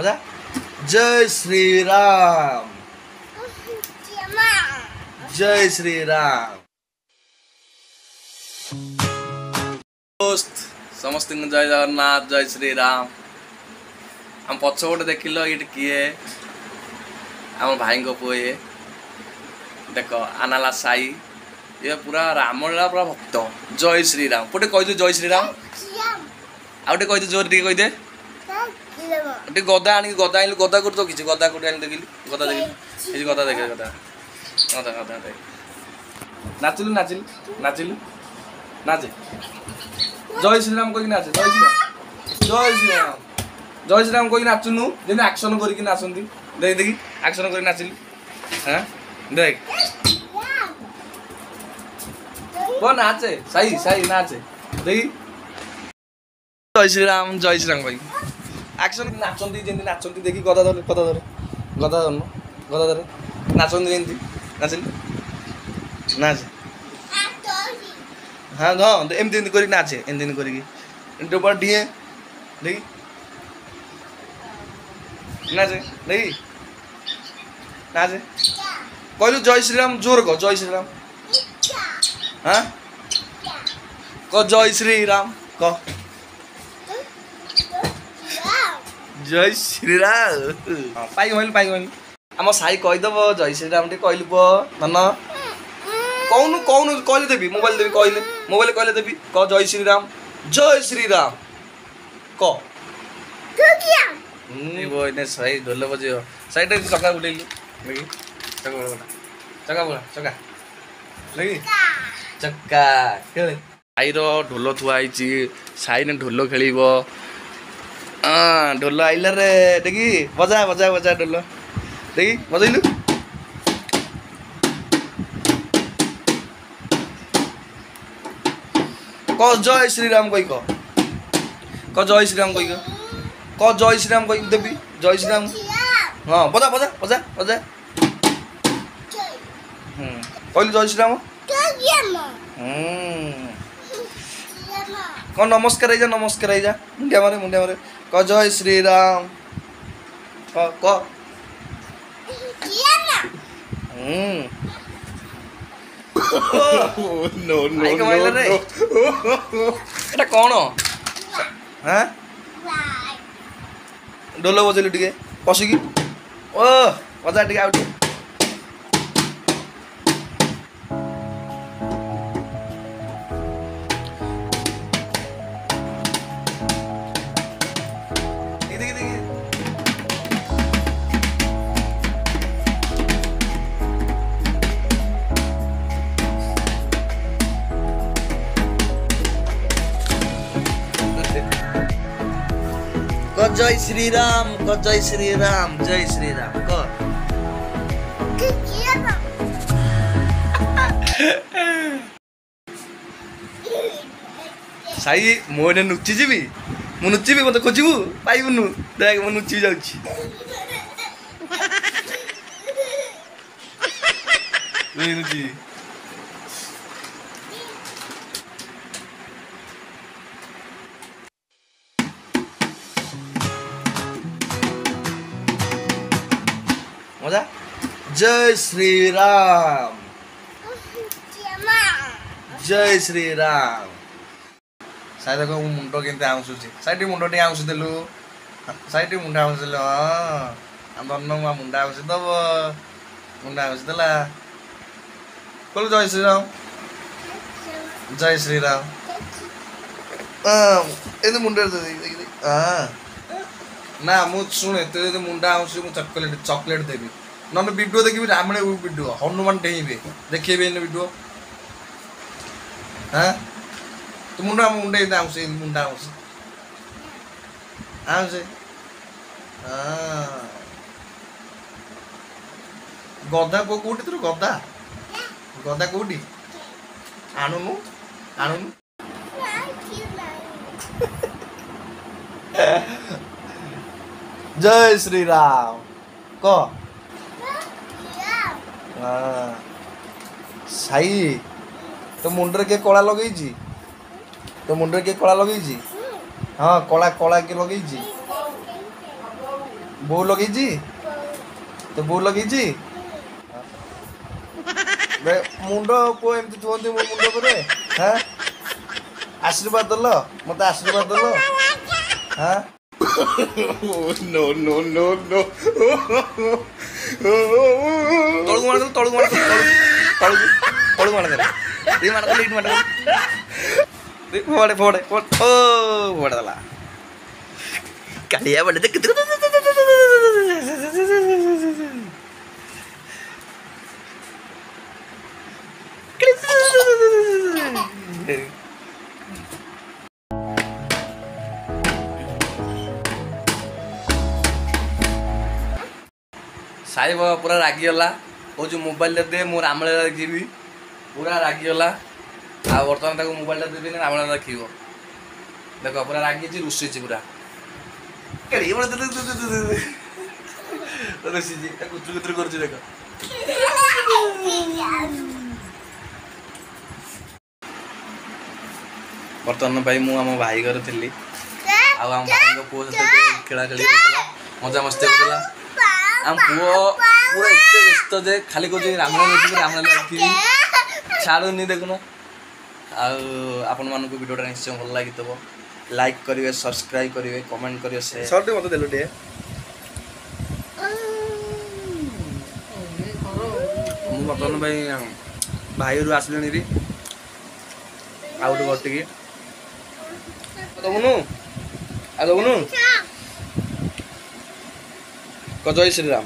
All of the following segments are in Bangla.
मजा जय श्री राम जय श्री दोस्त समस्त जय जगन्नाथ जय श्री राम आम पछ गोटे देखिल किए आम भाई पुओ ये देख आनाला साई ये पूरा रामलीला पूरा भक्त जय श्री राम गोटे कहीदे जय श्री राम आउ गोटे कहीदे जोर टे कहीदे ଟିକେ ଗଦା ଆଣିକି ଗଦା ଆଣିଲି ଗଦା କୋଠି ରଖିଛି ଗଦା କୋଠି ଆଣି ଦେଖିଲି ଗଦା ଦେଖିଲି ଏଇ ଗଦା ଦେଖେ ଗଦା ଗଦା ଗଦା ଦେଖ ନାଚିଲୁ ନାଚିଲୁ ନାଚିଲୁ ନାଚେ ଜୟ ଶ୍ରୀରାମ କହିକି ନାଚେ ଜୟ ଶ୍ରୀରାମ ଜୟ ଶ୍ରୀରାମ ଜୟ ଶ୍ରୀରାମ କହିକି ନାଚୁନୁ ଯେମିତି ଆକ୍ସନ କରିକି ନାଚନ୍ତି ଦେଖି ଦେଖି ଆକ୍ସନ କରିକି ନାଚିଲି হ্যাঁ দেখ ও নাচে সাই সাই নাচে দেখি জয় শ্রীরাম জয় শ্রীরাম ভাই యాక్చువల్గా నచ్చంది జంది నచ్చంది దిగి గోదావరి గోదావరి గోదావరి గోదావరి నచ్చంది జంది నచ్చింది নাচে হ্যাঁ হ এমতি এমতি করি নাচে এমতি এমতি করি ডোবার ডিয়ে দেখি নাচে দেখি নাচে কইলু জয় শ্রীরাম জোর কো জয় শ্রীরাম হ্যাঁ ক জয় শ্রীরাম ক ଜୟ ଶ୍ରୀରାମ ହଁ ପାଇଗଲି ପାଇଗଲି ଆମ ସାଇ କହିଦେବ ଜୟ ଶ୍ରୀରାମ ଟିକେ କହିଲୁ ପୁଅ ଧନ କହୁନୁ କହୁନୁ କହିଲେ ଦେବି ମୋବାଇଲ ଦେବି କହିଲେ ମୋବାଇଲ କହିଲେ ଦେବି କହ ଜୟ ଶ୍ରୀରାମ ଜୟ ଶ୍ରୀରାମ କ ଏଇନେ ସାହି ଢୋଲ ବଜେଇବ ସାହିଟା ଚକା ବୁଲେଇଲୁ ନାକି ଚକା ବୁଡ଼ା ଚକା ବୁଡ଼ା ଚକା ନାକି ଚକା ଖେଳେ ସାଇର ଢୋଲ ଥୁଆ ହେଇଛି ସାଇନେ ଢୋଲ ଖେଳିବ ঢোল আইলার রে দেখি বজা বজা বজা ঢোল দেখি বজাইলু ক জয় শ্রীরাম কই ক ক জয় শ্রীরাম কই ক জয় শ্রীরাম কই দেবি জয় শ্রীরাম হ্যাঁ বজা বজা বজা বজা হুম কইলু জয় শ্রীরাম হুম ক নমস্কার আইজা নমস্কার আইজা মুন্ডিয়া মারে মুন্ডিয়া মারে ক জয় শ্রীরাম ক ক হুম নো নো এটা କ'ଣ ହାଁ ଡୋଲ ବଜେଇଲୁ ଟିକେ ପଶିକି ଓ ମଜା ଟିକେ ଆଉ ଟିକେ ক জয় শ্রীরাম ক জয় শ্রীরাম জয় শ্রীরাম ক ସାଇ ମୋ ଏଇଟା ନୁଚି ଯିବି ମୁଁ ନୁଚିବି ମୋତେ ଖୋଜିବୁ ପାଇବୁନୁ ଦେଖ ମୁଁ ନୁଚି ଯାଉଛି ନୁଚି মজা জয় শ্রীরাম জয় শ্রীরাম సైడ్ ఒక ముంటోకి ఇంత ఆమె చూసి సైడ్ ముంటోటి ఆమె చూద్దలు సైడ్ ముంట ఆమె చూద్దలు అంత ఉన్నాం ఆ ముంట ఆమె చూద్దావు ముంట ఆమె చూద్దలా కొలు జై శ్రీరామ్ జై శ్రీరామ్ ఏది ముండేది ఇది నా అమ్మ చూడు ఎత్తు ముండ ఆమె చూ చాక్లెట్ చాక్లెట్ దేవి ନହେଲେ ଭିଡ଼ିଓ ଦେଖିବି ରାମାୟଣ ଭିଡ଼ିଓ ହନୁମାନ ଡେଇଁବେ ଦେଖେଇବେ ଏଇନେ ଭିଡ଼ିଓ ହଁ ତୁ ମୁଣ୍ଡ ମୁଣ୍ଡ ଏଇନେ ଆଉଁସେ ମୁଣ୍ଡା ଆଉଁସେ ଆଉଁସେ ଗଦା ପୁଅ କେଉଁଠି ତୋର ଗଦା ଗଦା କେଉଁଠି ଆଣୁନୁ ଆଣୁନୁ ଜୟ ଶ୍ରୀରାମ କହ হ্যাঁ সাই তো মুন্ডরে কে কলা লগাইছি তো মুন্ডরে কে কলা লগাইছি হ্যাঁ কলা কলা কে লগাইছি বউ লগাইছি তো বউ লগাইছি ମୁଣ୍ଡକୁ ଏମିତି ଧୁଅନ୍ତି ମୋ ମୁଣ୍ଡ ଉପରେ ହଁ ଆଶୀର୍ବାଦ ଦେଲ ମୋତେ ଆଶୀର୍ବାଦ ଦେଲ ହଁ നോ നോ നോ നോ തൊളകു മണത്തിൽ തൊളകു മണത്തിൽ തൊളകു തൊളകു മണത്തിൽ ഈ മണത്തിൽ ഇട്ട് മണത്തിൽ പോടെ പോടെ ഓ പോടതല്ല കളിയാ പണ്ടത് Hey. ସାହି ବାବା ପୁରା ରାଗିଗଲା କହୁଛୁ ମୋବାଇଲଟା ଦେ ମୁଁ ରାମଳୀଳା ଦେଖିବି ପୁରା ରାଗିଗଲା ଆଉ ବର୍ତ୍ତମାନ ତାକୁ ମୋବାଇଲଟା ଦେବିନି ରାମଳୀଳା ଦେଖିବ ଦେଖ ପୁରା ରାଗିଛି ରୁଷିଛି ପୁରା ରୁଷିଛି କୁତୁରୁ କୁତୁରୁ କରୁଛି ଦେଖ ବର୍ତ୍ତମାନ ପାଇଁ ମୁଁ ଆମ ଭାଇ ଘରେ ଥିଲି ଆଉ ଆମ ଭାଇଙ୍କ ପୁଅ ସହିତ ଖେଳାଖେଳି ହେଉଥିଲା ମଜାମସ୍ତି ହେଉଥିଲା ଆମ ପୁଅ ପୁରା ଏତେ ବ୍ୟସ୍ତ ଯେ ଖାଲି କହୁଛି ରାମରାମ ଦେଖିବି ରାମରାମ ଦେଖିବି ଛାଡ଼ୁନି ଦେଖୁନ ଆଉ ଆପଣମାନଙ୍କୁ ଭିଡ଼ିଓଟା ନିଶ୍ଚୟ ଭଲ ଲାଗିଥିବ ଲାଇକ୍ କରିବେ ସବସ୍କ୍ରାଇବ୍ କରିବେ କମେଣ୍ଟ କରିବେ ସେ ସର୍ଟ ମୋତେ ଦେଲୁ ଟିକେ ମୁଁ ବର୍ତ୍ତମାନ ପାଇଁ ଭାଇରୁ ଆସିଲେଣି ବି ଆଉ ଗୋଟେ ଘଟିକି ଦେବୁନୁ ଆଉ ଦେବୁନୁ জয় শ্রীরাম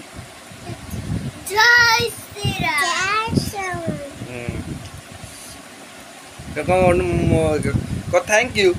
জয় শ্রীরাম থ্যাংক ইউ